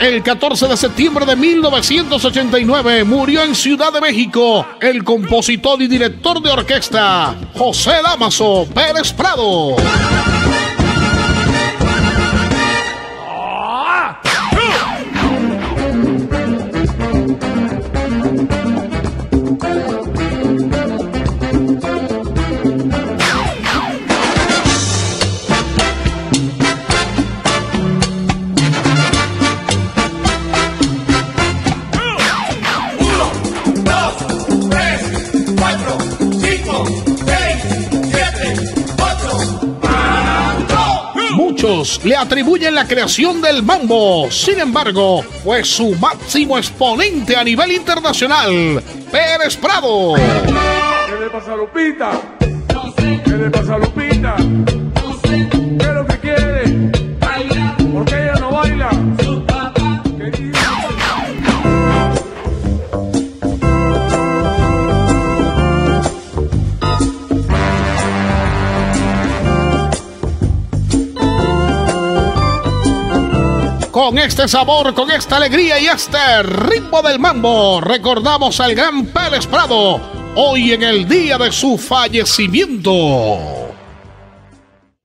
El 14 de septiembre de 1989 murió en Ciudad de México el compositor y director de orquesta José Damaso Pérez Prado. Muchos le atribuyen la creación del mambo, sin embargo, fue su máximo exponente a nivel internacional, Pérez Prado. ¿Qué le pasa a Lupita? No sé. ¿Qué le pasa a Lupita? No sé. ¿Qué es lo que quiere? Baila. ¿Por qué ella no baila? Con este sabor, con esta alegría y este ritmo del mambo, recordamos al gran Pérez Prado, hoy en el día de su fallecimiento.